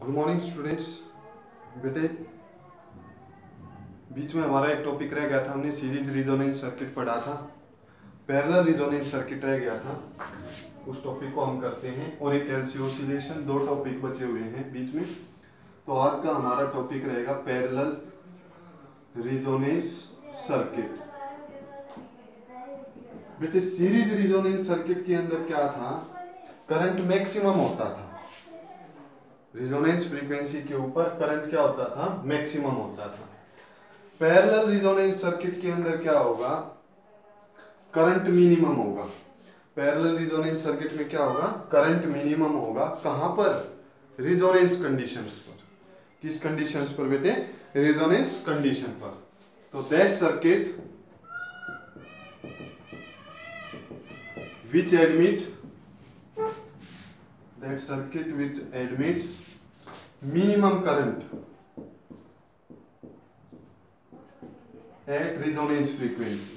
Good morning students बेटे, बीच में हमारा एक टॉपिक रह गया था। हमने सीरीज़ रिजोनेंस सर्किट पढ़ा था। पैरेलल रिजोनेंस सर्किट रह गया था। उस टॉपिक को हम करते हैं और एक एलसी ओसिलेशन दो टॉपिक बचे हुए हैं बीच में। तो आज का हमारा टॉपिक रहेगा पैरेलल रिजोनेंस सर्किट बेटे सीरीज़ रिजोनेंस सर्किट के अंदर क्या था? करंट मैक्सिमम होता था। रिजोनेंस फ्रीक्वेंसी के ऊपर करंट क्या होता था? मैक्सिमम होता था। पैरेलल रिजोनेंस सर्किट के अंदर क्या होगा? करंट मिनिमम होगा। पैरेलल रिजोनेंस सर्किट में क्या होगा? करंट मिनिमम होगा। कहाँ पर? रिजोनेंस कंडीशंस पर। किस कंडीशंस पर बेटे? रिजोनेंस कंडीशन पर। तो that circuit which admit that circuit which admits minimum current at resonance frequency.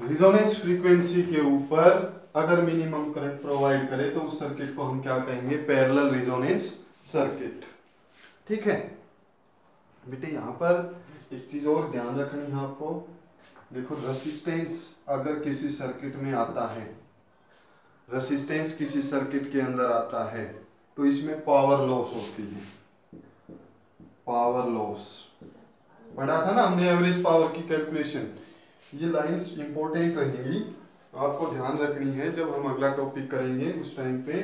Resonance frequency के ऊपर अगर मिनिमम करंट प्रोवाइड करे तो उस सर्किट को हम क्या कहेंगे? पैरेलल रिजोनेंस सर्किट ठीक है? बेटे, यहाँ पर एक चीज़ और ध्यान रखनी है आपको। देखो रेसिस्टेंस अगर किसी सर्किट में आता है रेसिस्टेंस किसी सर्किट के अंदर आता है तो इसमें पावर लॉस होती है। पावर लॉस पढ़ा था ना हमने एवरेज पावर की कैलकुलेशन ये लाइंस इंपॉर्टेंट रहेंगी। आपको ध्यान रखनी है, जब हम अगला टॉपिक करेंगे उस टाइम पे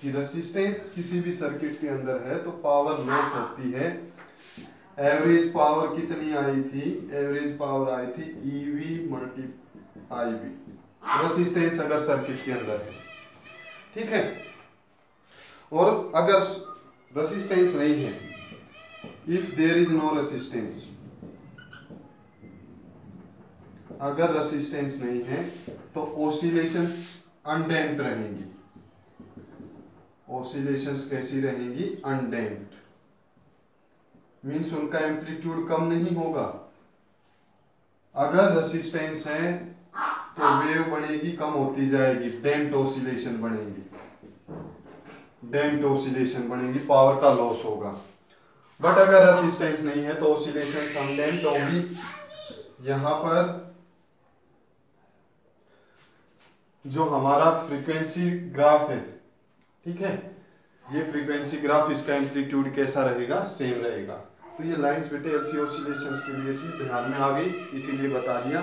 कि रेसिस्टेंस किसी भी सर्किट के अंदर है तो पावर लॉस होती है। एवरेज पावर कितनी आई थी? एवरेज पावर आई थी EV multi I V resistance अगर सर्किट के अंदर है। ठीक है? और अगर रेसिस्टेंस नहीं है if there is no resistance अगर रेसिस्टेंस नहीं है तो ओसिलेशंस अनडेम्प्ड रहेंगी। ओसिलेशंस कैसी रहेंगी? अनडेम्प्ड मीन्स उनका एम्पलीट्यूड कम नहीं होगा। अगर रेसिस्टेंस है तो वेव बनेगी कम होती जाएगी। डेंट ओसिलेशन बनेगी डेम्प्ड ओसिलेशन बनेगी पावर का लॉस होगा। बट अगर रेसिस्टेंस नहीं है तो ओसिलेशन अनडेम्प्ड होगी। यहाँ पर जो हमारा फ्रीक्वेंसी ग्राफ है, ठीक है? ये फ्रीक्वेंसी ग्राफ इसका एम्पलीट्यूड कैसा रहेगा? सेम रहेगा। तो ये लाइंस बेटे एलसी ऑसिलेशंस के लिए थी ध्यान में आ गई इसीलिए बता दिया।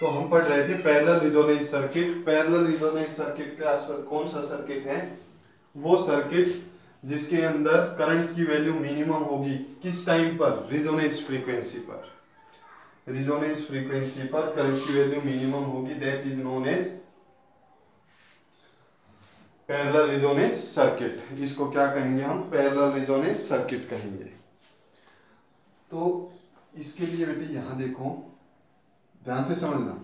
तो हम पढ़ रहे थे parallel resonance circuit parallel resonance circuit का सर, कौन सा सर्किट है? वो सर्किट जिसके अंदर करंट की वैल्यू मिनिमम होगी किस टाइम पर? रिजोनेंस फ्रीक्वेंसी पर। रिजोनेंस फ्रीक्वेंसी पर करंट की वैल्यू मिनिमम होगी that is known as parallel resonance circuit इसको क्या कहेंगे हम? पैरेलल रिजोनेंस सर्किट कहेंगे। तो इसके लिए बेटे यहाँ देखो, ध्यान से समझना।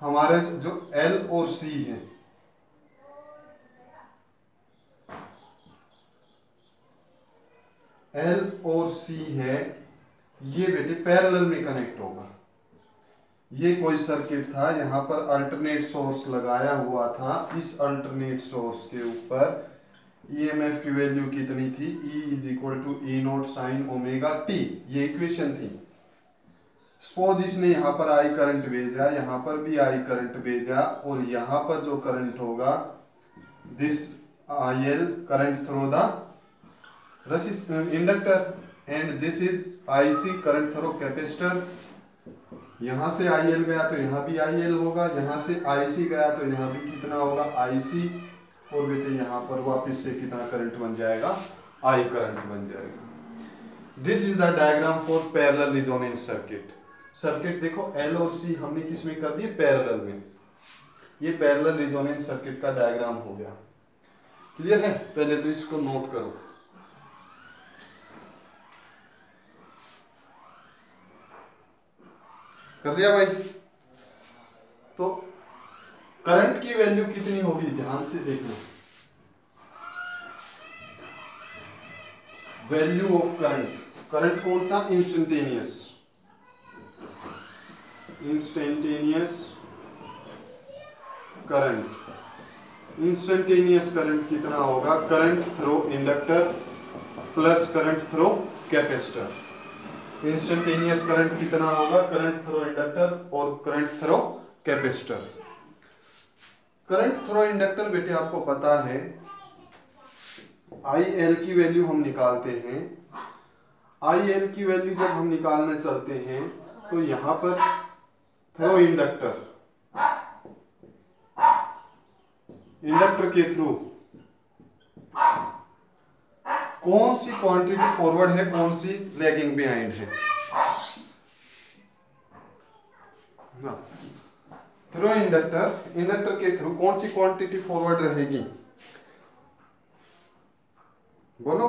हमारे जो L और C है, L और C है, ये बेटे पैरेलल में कनेक्ट होगा। ये कोई सर्किट था, यहाँ पर अल्टरनेट सोर्स लगाया हुआ था, इस अल्टरनेट सोर्स के ऊपर ईएमएफ की वैल्यू कितनी थी? E is equal to E naught sine omega t ये इक्वेशन थी। सपोज़ इसने यहाँ पर आई करंट भेजा, यहाँ पर भी आई करंट भेजा, और यहाँ पर जो करंट होगा this I L current through the inductor and this is I C current through capacitor यहाँ से आई एल गया तो यहाँ भी आई एल होगा, यहाँ से आई सी गया तो यहाँ भी कितना होगा? आई सी और बेटे यहाँ पर वापस से कितना करंट बन जाएगा? आई करंट बन जाएगा। This is the diagram for parallel resonance circuit circuit देखो एल और सी हमने किसमें कर दिए? पैरेलल में। ये पैरेलल रिजोनेंस सर्किट का डायग्राम हो गया। क्लियर है? पहले तो इसको नोट करो। कर दिया भाई? तो करंट की वैल्यू कितनी होगी? ध्यान से देखो वैल्यू ऑफ़ करंट। करंट कौन सा? Instantaneous. Instantaneous current. Instantaneous current कितना होगा? Current through inductor plus current through capacitor instantaneous current कितना होगा? करंट थ्रो इंडक्टर और current through capacitor current through inductor बेटे, आपको पता है आई एल की वैल्यू हम निकालते हैं। आई एल की वैल्यू जब हम निकालने चलते हैं तो यहाँ पर थ्रो इंडक्टर इंडक्टर के थ्रू कौन सी क्वांटिटी फॉरवर्ड है, कौन सी लैगिंग बिहाइंड है? थ्रो इंडक्टर इंडक्टर के थ्रू कौन सी क्वांटिटी फॉरवर्ड रहेगी? बोलो।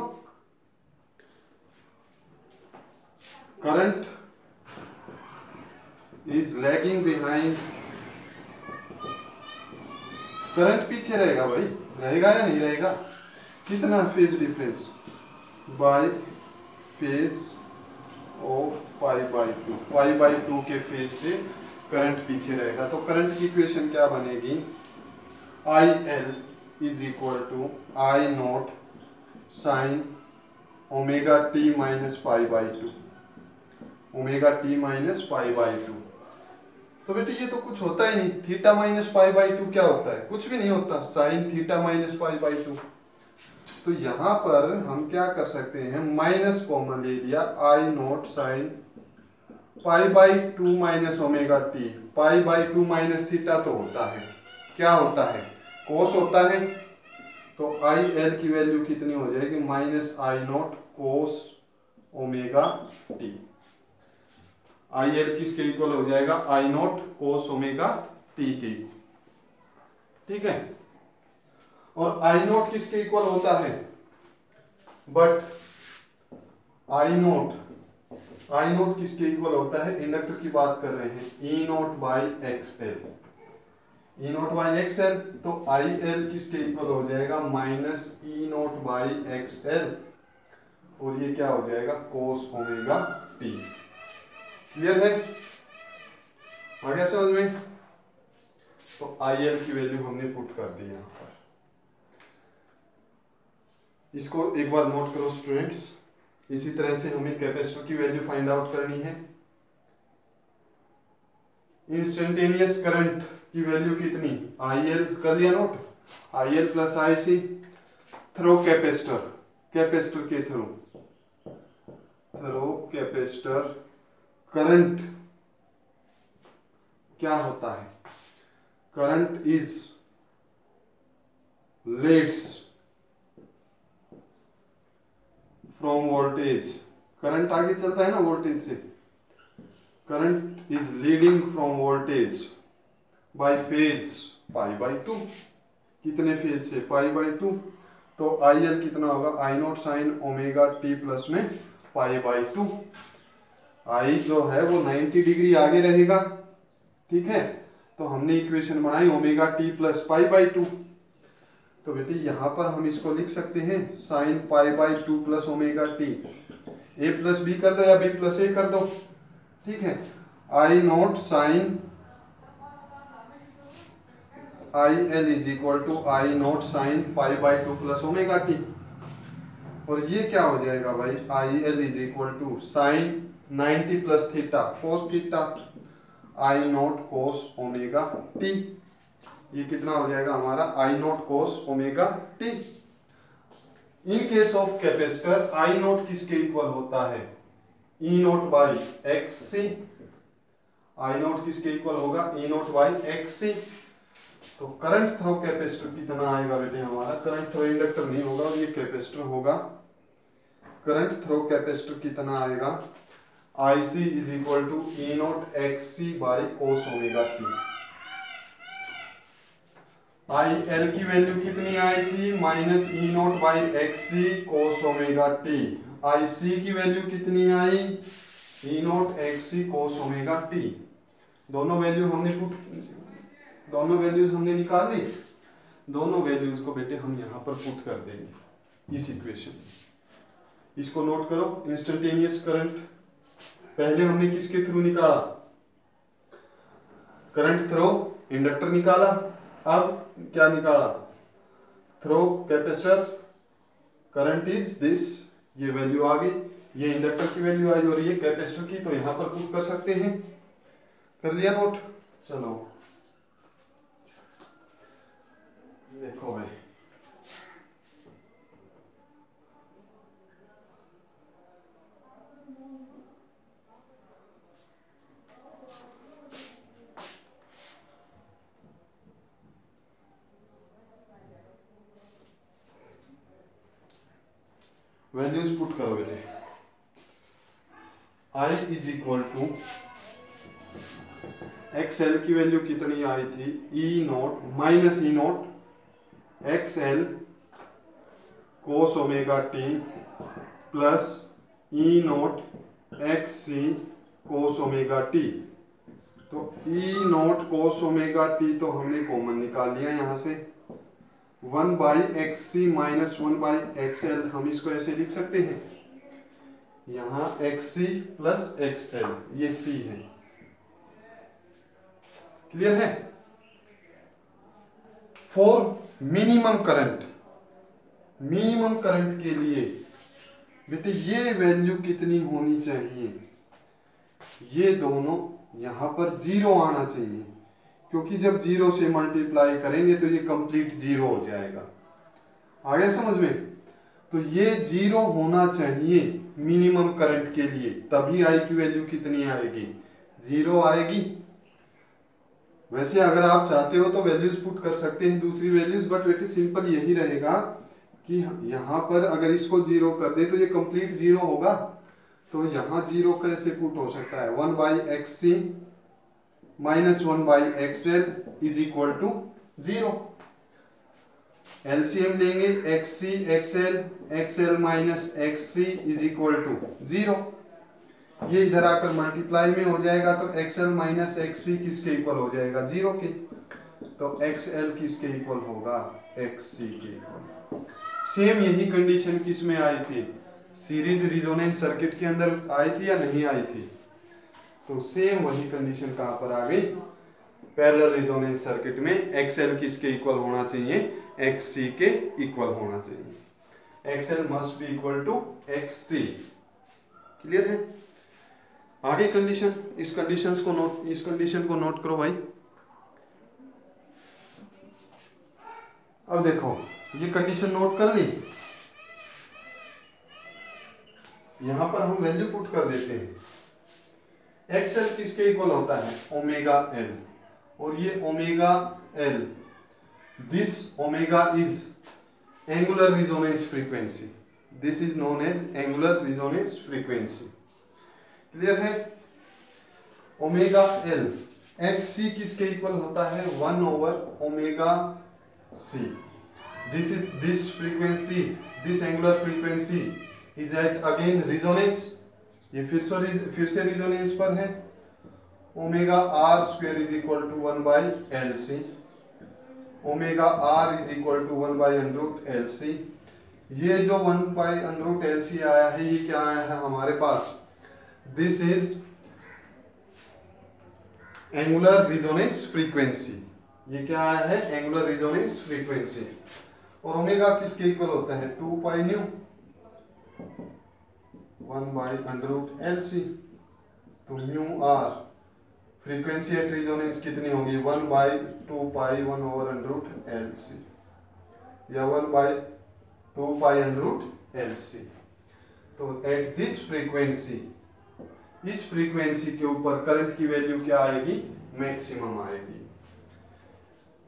Current is lagging behind current पीछे रहेगा भाई। रहेगा या नहीं रहेगा? कितना phase difference by phase of pi by two pi by two के फ़ेज़ से करंट पीछे रहेगा तो करंट की इक्वेशन क्या बनेगी? I L is equal to I naught sine omega T minus pi by two omega T minus pi by two तो बेटे ये तो कुछ होता ही नहीं। Theta minus pi by two क्या होता है? कुछ भी नहीं होता। Sine theta minus pi by two तो यहाँ पर हम क्या कर सकते हैं? माइनस कॉमन ले लिया। I naught sine pi by two minus omega T, pi by two minus theta तो होता है। क्या होता है? कोस होता है। तो आई एल की वैल्यू कितनी हो जाएगी? Minus I naught cos omega T. I L किसके इक्वल हो जाएगा? I naught cos omega T के। ठीक है? और आई नोट किसके इक्वल होता है? But I naught I naught किसके इक्वल होता है? इंडक्टर की बात कर रहे हैं। E naught by X L E naught by X L तो आई एल किसके इक्वल हो जाएगा? Minus E naught by X L और ये क्या हो जाएगा? कोस ओमेगा टी क्लियर है? आ गया समझ में? तो आई एल की वैल्यू हमने पुट कर दी यहाँ पर। इसको एक बार नोट करो स्टूडेंट्स इसी तरह से हमें कैपेसिटर की वैल्यू फाइंड आउट करनी है। इंस्टेंटेनियस करंट की वैल्यू कितनी? आई एल कर लिया naught I L plus I C through capacitor capacitor के थ्रू थ्रो कैपेसिटर करंट क्या होता है? Current is leads from voltage current आगे चलता है ना वोल्टेज से। Current is leading from voltage by phase pi by two कितने फ़ेज़ से? पाई बाई टू तो आई एल कितना होगा? I naught sine omega T plus में पाई बाई टू आई जो है वो 90 डिग्री आगे रहेगा। ठीक है? तो हमने इक्वेशन बनाई omega T plus pi by two तो बेटे यहाँ पर हम इसको लिख सकते हैं sine pi by two plus omega T A plus B कर दो या बी प्लस ए कर दो। ठीक है? I naught sine I L is equal to I naught sine pi by two plus omega T और ये क्या हो जाएगा भाई? I L is equal to sine 90 plus theta cos theta I naught cos omega T ये कितना हो जाएगा हमारा? I naught cos omega T in case of capacitor I naught किसके इक्वल होता है? E naught by X C I naught किसके equal होगा? E naught by X C तो करंट थ्रो कैपेसिटर कितना आएगा बेटे हमारा? करंट थ्रो इंडक्टर नहीं होगा, ये कैपेसिटर होगा। करंट थ्रो कैपेसिटर कितना आएगा? I C is equal to E naught X C by cos omega T I L की वैल्यू कितनी आई थी? Minus E naught by X C cos omega T I C की value कितनी आई? E naught X C cos omega T दोनों value हमने put दोनों values हमने निकाल। दोनों वैल्यूज़ को बेटे हम यहाँ पर पुट कर देंगे इस इक्वेशन इसको नोट करो इंस्टेंटेनियस करंट पहले हमने किसके थ्रू निकाला? करंट थ्रो इंडक्टर निकाला। अब क्या निकाला? Through capacitor current is this ये वैल्यू आ गई, ये इंडक्टर की वैल्यू आई और ये कैपेसिटर की तो यहाँ पर पुट कर सकते हैं। कर लिया नोट चलो। देखो भाई। वैल्यूज़ पुट करो बेटे I is equal to X L की वैल्यू कितनी आई थी? E naught minus E naught X L cos omega T plus E naught X C cos omega T तो E naught cos omega T तो हमने common निकाल लिया यहाँ से। One by X C minus one by X L, हम इसको ऐसे लिख सकते हैं। यहाँ X C plus X L, ये सी है। क्लियर है? For minimum current minimum current के लिए, बेटे, ये वैल्यू कितनी होनी चाहिए? ये दोनों यहाँ पर ज़ीरो आना चाहिए। क्योंकि जब ज़ीरो से मल्टीप्लाई करेंगे तो ये कंप्लीट ज़ीरो हो जाएगा। आ गया समझ में? तो ये ज़ीरो होना चाहिए मिनिमम करंट के लिए। तभी आई की वैल्यू कितनी आएगी? ज़ीरो आएगी। वैसे अगर आप चाहते हो तो वैल्यूज़ पुट कर सकते हैं दूसरी वैल्यूज़ बट बेटे सिंपल यही रहेगा कि यहाँ पर अगर इसको ज़ीरो कर दे तो ये कंप्लीट ज़ीरो होगा। तो यहाँ ज़ीरो कैसे पुट हो सकता है? One by X C minus one by X L is equal to zero LCM लेंगे X C X L X L minus X C is equal to zero ये इधर आकर मल्टीप्लाई में हो जाएगा तो X L minus X C किसके equal हो जाएगा? ज़ीरो के। तो एक्स एल किसके इक्वल होगा? एक्स सी के सेम यही कंडीशन किसमें आई थी? सीरीज़ रिजोनेंस सर्किट के अंदर आई थी या नहीं आई थी? तो सेम वही कंडीशन कहाँ पर आ गई? पैरेलल रिजोनेंस सर्किट में एक्सएल किसके इक्वल होना चाहिए? एक्स सी के इक्वल होना चाहिए। XL must be equal to X C clear है? आगे कंडीशन इस कंडीशन को नोट इस कंडीशन को नोट करो भाई। अब देखो, ये कंडीशन नोट कर ली। यहाँ पर हम वैल्यू पुट कर देते हैं। एक्सएल किसके इक्वल होता है? ओमेगा एल और ये omega L this omega is angular resonance frequency this is known as angular resonance frequency clear है? ओमेगा एल एक्स सी किसके इक्वल होता है? One over omega C this is this frequency this angular frequency is at again resonance ये फिर से फिर से resonance पर है। Omega R square is equal to one by L C. Omega R is equal to one by under root L C. ये जो one by under root L C आया है, ये क्या आया है हमारे पास? This is angular resonance frequency ये क्या आया है? एंगुलर रिजोनेंस फ्रीक्वेंसी और ओमेगा किसके इक्वल होता है? Two pi nu one by under root L C तो mu R. Frequency at resonance कितनी होगी? One by two pi one over under root L C. या one by two pi under root L C. तो at this frequency इस frequency के ऊपर current की value क्या आएगी? मैक्सिमम आएगी।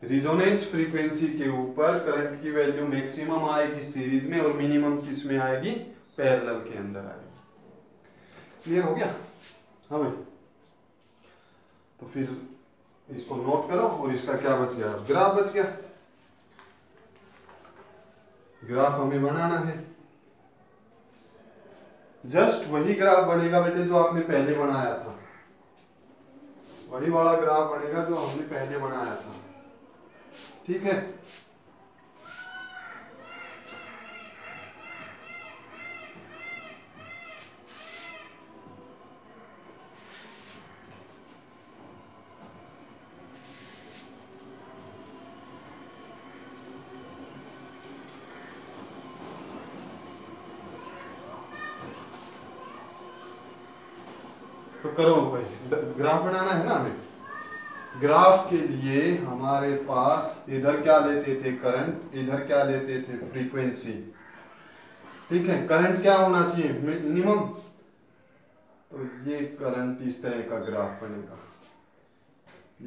रिजोनेंस फ्रीक्वेंसी के ऊपर करंट की वैल्यू मैक्सिमम आएगी सीरीज़ में और मिनिमम किसमें आएगी? पैरेलल के अंदर आएगी। क्लियर हो गया? हाँ भाई। तो फिर इसको नोट करो और इसका क्या बच गया? ग्राफ बच गया। ग्राफ हमें बनाना है। जस्ट वही ग्राफ बनेगा बेटे जो आपने पहले बनाया था। वही वाला ग्राफ बनेगा जो हमने पहले बनाया था। ठीक है तो करो भाई। ग्राफ बनाना है ना हमें? ग्राफ के लिए हमारे पास इधर क्या लेते थे? करंट, इधर क्या लेते थे? फ्रीक्वेंसी। ठीक है, करंट क्या होना चाहिए? मिनिमम। तो ये करंट इस तरह का ग्राफ बनेगा।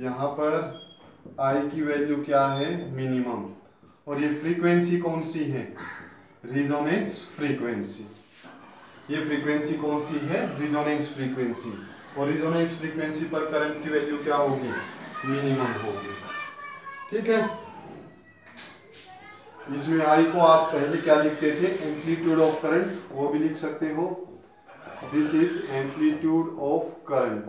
यहाँ पर आई की वैल्यू क्या है? मिनिमम और ये फ्रीक्वेंसी कौन सी है? रिजोनेंस फ्रीक्वेंसी ये फ्रीक्वेंसी कौन सी है? रिजोनेंस फ्रीक्वेंसी रिजोनेंस फ्रीक्वेंसी पर करंट की वैल्यू क्या होगी? मिनिमम होगी। ठीक है? इसमें आई को आप पहले क्या लिखते थे? एम्पलीट्यूड ऑफ़ करंट वो भी लिख सकते हो। This is amplitude of current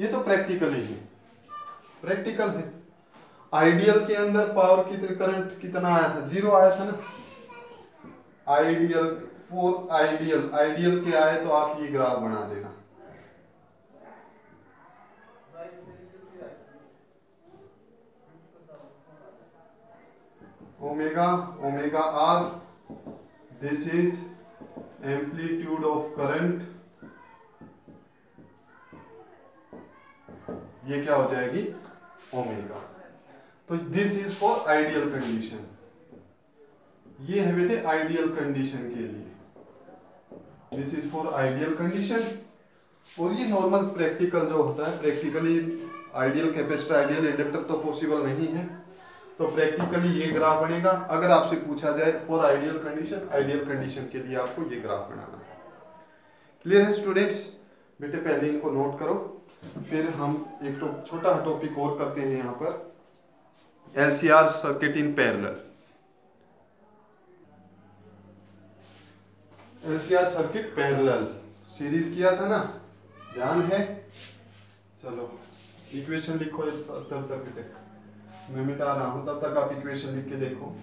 ये तो प्रैक्टिकल ही है। प्रैक्टिकल है। आइडियल के अंदर पावर कितने करंट कितना आया था? ज़ीरो आया था ना? आइडियल फोर आइडियल आइडियल के आए तो आप ये ग्राफ बना देना। Omega omega R this is amplitude of current ये क्या हो जाएगी? ओमेगा। तो this is for ideal condition ये है बेटे आइडियल कंडीशन के लिए। This is for ideal condition और ये नॉर्मल प्रैक्टिकल जो होता है practically ideal capacitor ideal inductor तो पॉसिबल नहीं है। तो प्रैक्टिकली ये ग्राफ बनेगा। अगर आपसे पूछा जाए for ideal condition ideal condition के लिए आपको ये ग्राफ बनाना क्लियर है स्टूडेंट्स बेटे, पहले इनको नोट करो। फिर हम एक तो छोटा टॉपिक और करते हैं यहाँ पर। LCR circuit in parallel LCR circuit parallel. Series किया था ना? ध्यान है? चलो इक्वेशन लिखो तब तक बेटे मैं मिटा रहा हूँ, तब तक आप इक्वेशन लिख के देखो।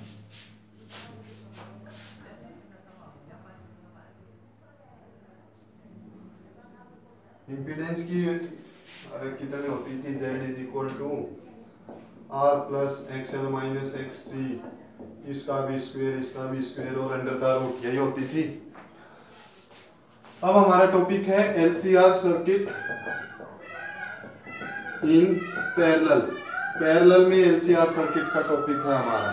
इम्पीडेंस की, अरे, कितने होती थी? Z is equal to R plus X L minus X C इसका भी स्क्वेयर इसका भी स्क्वेयर और अंडर द रूट यही होती थी। अब हमारा टॉपिक है LCR circuit in parallel parallel में एलसीआर सर्किट का टॉपिक है हमारा।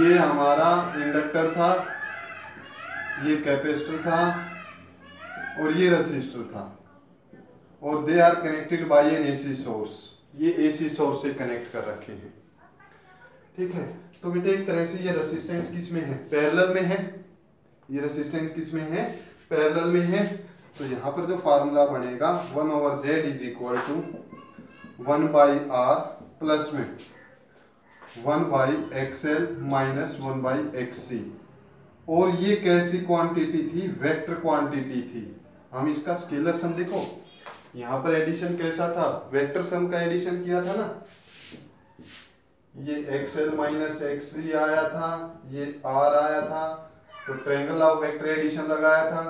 ये हमारा इंडक्टर था, ये कैपेसिटर था और ये रेसिस्टर था। और they are connected by an AC source ये एसी सोर्स से कनेक्ट कर रखे हैं। ठीक है? तो बेटे एक तरह से ये रेसिस्टेंस किसमें है? पैरेलल में है। ये रेसिस्टेंस किसमें है? पैरेलल में है तो यहाँ पर जो फार्मूला बनेगा one over Z is equal to one by R plus में। One by XL minus one by X C और ये कैसी क्वांटिटी थी? वेक्टर क्वांटिटी थी। हम इसका स्केलर सम देखो। यहाँ पर एडिशन कैसा था? वेक्टर सम का एडिशन किया था ना? ये X L minus X C आया था, ये आर आया था तो ट्रायंगल ऑफ़ वेक्टर एडिशन लगाया था।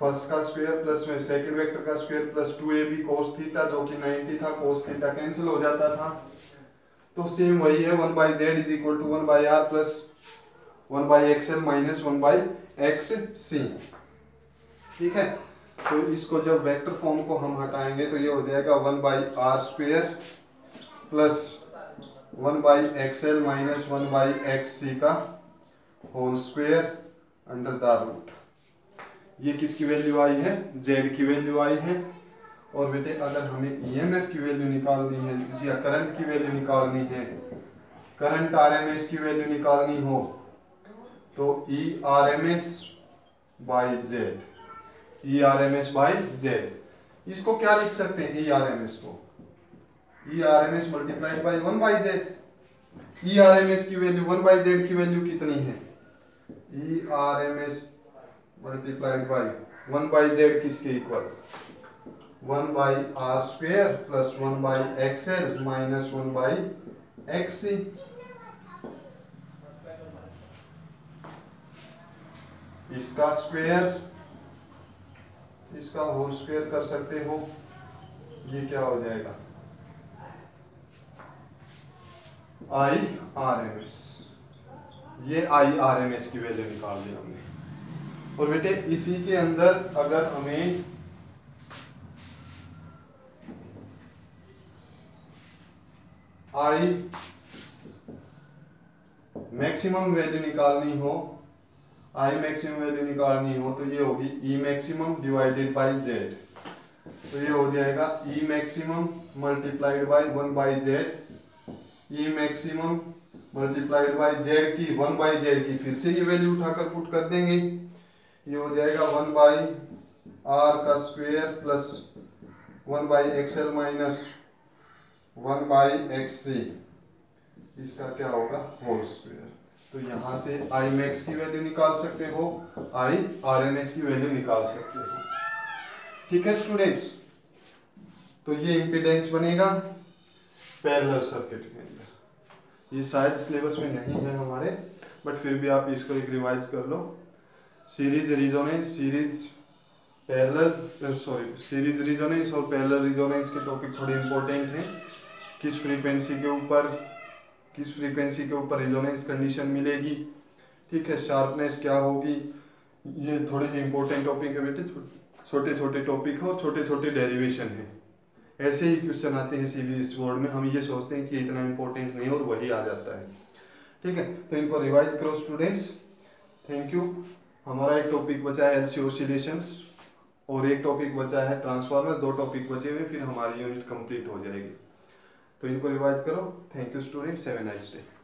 फ़र्स्ट का स्क्वायर प्लस में सेकंड वेक्टर का square plus two A B cos theta जो कि 90 था कोस थीटा कैंसिल हो जाता था। तो सेम वही है one by Z is equal to one by R plus one by X L minus one by X C ठीक है? तो इसको जब वेक्टर फॉर्म को हम हटाएँगे तो ये हो जाएगा one by R square plus one by X L minus one by X C का whole square under the root ये किसकी वैल्यू आई है? जेड की वैल्यू आई है। और बेटे, अगर हमें ईएमएफ की वैल्यू निकालनी है, या करंट की वैल्यू निकालनी है करंट आरएमएस की वैल्यू निकालनी हो तो E R M S by Z E R M S by Z इसको क्या लिख सकते हैं ई आर एम एस को? E R M S multiplied by one by Z E R M S की वैल्यू वन बाई जेड की value कितनी है? E R M S multiplied by one by Z किसके equal one by R square plus one by X L minus one by X इसका square इसका whole square कर सकते हो। ये क्या हो जाएगा? आई आर एम एस ये आई आर एम एस की वैल्यू निकाल दी हमने। और बेटे, इसी के अंदर अगर हमें आई मैक्सिमम वैल्यू निकालनी हो आई मैक्सिमम वैल्यू निकालनी हो तो ये होगी E maximum divided by Z तो ये हो जाएगा E maximum multiplied by one by Z E maximum multiplied by Z की वन बाय जेड की फिर से ये वैल्यू उठाकर पुट कर देंगे। ये हो जाएगा वन बाई आर का square plus one by XL minus one by X C इसका क्या होगा? होल स्क्वेयर तो यहाँ से आई मैक्स की वैल्यू निकाल सकते हो। आई आर एम एस की वैल्यू निकाल सकते हो। ठीक है स्टूडेंट्स तो ये इंपिडेंस बनेगा। पैरेलल सर्किट के अंदर ये शायद सिलेबस में नहीं है हमारे बट फिर भी आप इसको एक रिवाइज कर लो। Series resonance series parallel sorry series resonance और पैरेलल रिजोनेंस के टॉपिक थोड़े इंपॉर्टेंट हैं। किस फ्रीक्वेंसी के ऊपर, किस फ्रीक्वेंसी के ऊपर रिजोनेंस कंडीशन मिलेगी? ठीक है शार्पनेस क्या होगी? ये थोड़े इंपॉर्टेंट टॉपिक है बेटे छोटे छोटे टॉपिक है और छोटे छोटे डेरिवेशन है। ऐसे ही क्वेश्चन आते हैं सीबीएस बोर्ड में। हम ये सोचते हैं कि इतना इंपॉर्टेंट नहीं और वही आ जाता है। ठीक है? तो इनको रिवाइज करो स्टूडेंट्स थैंक यू हमारा एक टॉपिक बचा है एलसी ओसिलेशंस और एक टॉपिक बचा है ट्रांसफार्मर दो टॉपिक बचे हुए फिर हमारी यूनिट कंप्लीट हो जाएगी। तो इनको रिवाइज करो। Thank you student seven nice day